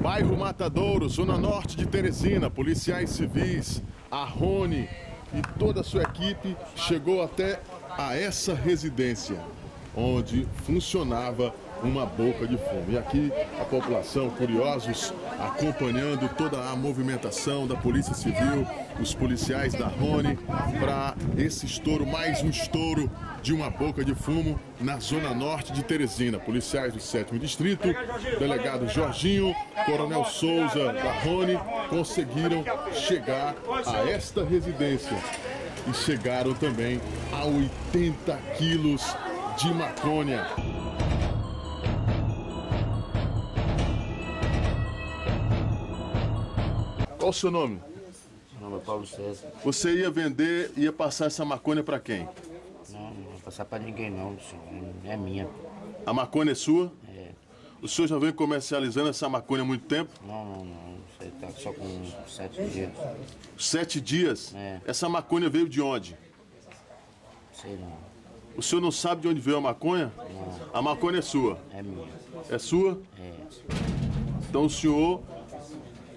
Bairro Matadouro, zona norte de Teresina, policiais civis, a Rony e toda a sua equipe chegou até a essa residência, onde funcionava uma boca de fumo. E aqui a população, curiosos, acompanhando toda a movimentação da Polícia Civil, os policiais da Rony, para esse estouro, mais um estouro de uma boca de fumo na zona norte de Teresina. Policiais do 7 Distrito, delegado Jorginho, Coronel Souza da Rony, conseguiram chegar a esta residência e chegaram também a 80 quilos de maconha. Qual o seu nome? Meu nome é Paulo César. Você ia vender, ia passar essa maconha para quem? Não, não vou passar pra ninguém não, senhor. É minha. A maconha é sua? É. O senhor já vem comercializando essa maconha há muito tempo? Não, não, não. Você tá só com sete dias. Sete dias? É. Essa maconha veio de onde? Sei não. O senhor não sabe de onde veio a maconha? Não. A maconha é sua. É minha. É sua? É. Então o senhor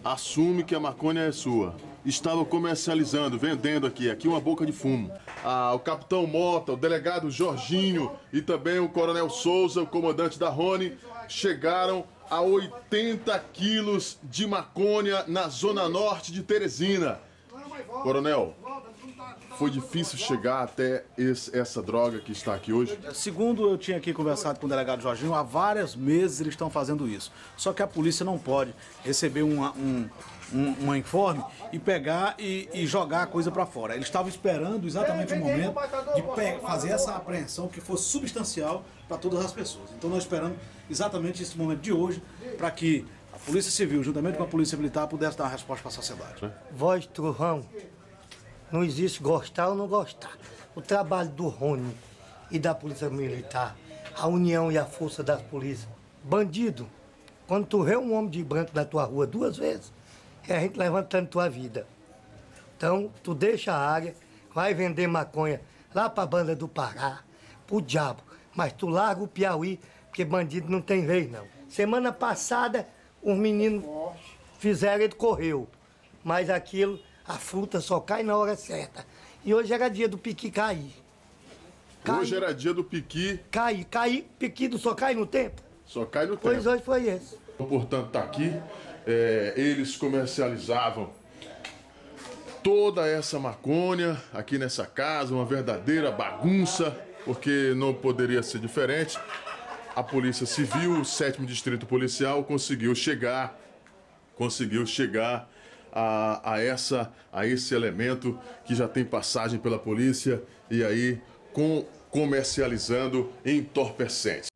assume que a maconha é sua. Estava comercializando, vendendo aqui, aqui uma boca de fumo. Ah, o capitão Mota, o delegado Jorginho e também o coronel Souza, o comandante da Rony, chegaram a 80 quilos de maconha na zona norte de Teresina. Coronel, foi difícil chegar até esse- essa droga que está aqui hoje? Segundo eu tinha aqui conversado com o delegado Jorginho, há vários meses eles estão fazendo isso. Só que a polícia não pode receber uma, um, um, uma informe e pegar e, e jogar a coisa para fora. Eles estavam esperando exatamente o momento de fazer essa apreensão que fosse substancial para todas as pessoas. Então nós esperamos exatamente esse momento de hoje para que a Polícia Civil, juntamente com a Polícia Militar, pudesse dar uma resposta para a sociedade. voz trovão. Não existe gostar ou não gostar. O trabalho do Rony e da Polícia Militar, a união e a força das polícias. Bandido, quando tu vê um homem de branco na tua rua duas vezes, é a gente levantando tua vida. Então, tu deixa a área, vai vender maconha lá pra banda do Pará, pro diabo. Mas tu larga o Piauí, porque bandido não tem vez, não. Semana passada, os meninos fizeram, ele correu. Mas aquilo, a fruta só cai na hora certa. E hoje era dia do piqui cair. Cai, Hoje era dia do piqui, Cai, cai, piquido só cai no tempo. só cai no Pois tempo. hoje foi esse. Portanto, tá aqui. é, eles comercializavam toda essa maconha aqui nessa casa, uma verdadeira bagunça, porque não poderia ser diferente. A Polícia Civil, o 7 Distrito Policial, conseguiu chegar, conseguiu chegar a, a essa, a esse elemento que já tem passagem pela polícia e aí com comercializando entorpecentes.